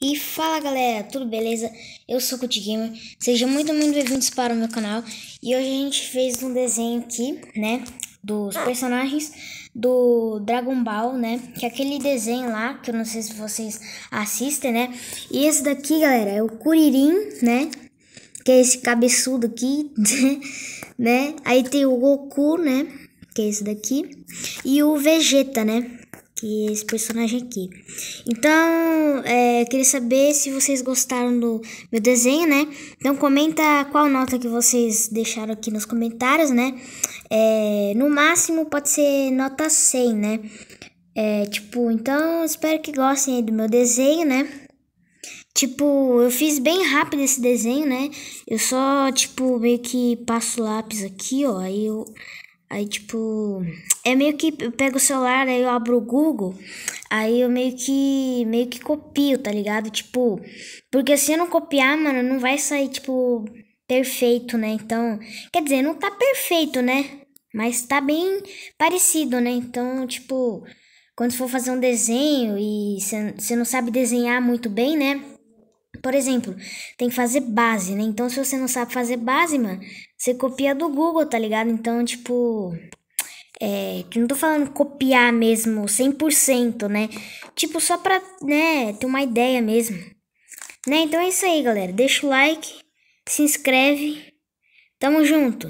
E fala galera, tudo beleza? Eu sou o Cut Gamer, sejam muito, muito bem-vindos para o meu canal. E hoje a gente fez um desenho aqui, né, dos personagens do Dragon Ball, né? Que é aquele desenho lá, que eu não sei se vocês assistem, né? E esse daqui, galera, é o Kuririn, né? Que é esse cabeçudo aqui, né? Aí tem o Goku, né, que é esse daqui. E o Vegeta, né? Que é esse personagem aqui. Então, é, queria saber se vocês gostaram do meu desenho, né? Então, comenta qual nota que vocês deixaram aqui nos comentários, né? É, no máximo, pode ser nota 100, né? É, tipo, então, espero que gostem do meu desenho, né? Tipo, eu fiz bem rápido esse desenho, né? Eu só, tipo, meio que passo o lápis aqui, ó. Aí eu Aí, tipo, é meio que eu pego o celular, aí eu abro o Google, aí eu meio que meio que copio, tá ligado? Tipo, porque se eu não copiar, mano, não vai sair, tipo, perfeito, né? Então, quer dizer, não tá perfeito, né? Mas tá bem parecido, né? Então, tipo, quando for fazer um desenho e você não sabe desenhar muito bem, né? Por exemplo, tem que fazer base, né? Então, se você não sabe fazer base, mano, você copia do Google, tá ligado? Então, tipo. É, não tô falando copiar mesmo 100%, né? Tipo, só pra, né, ter uma ideia mesmo. Né? Então é isso aí, galera. Deixa o like, se inscreve. Tamo junto.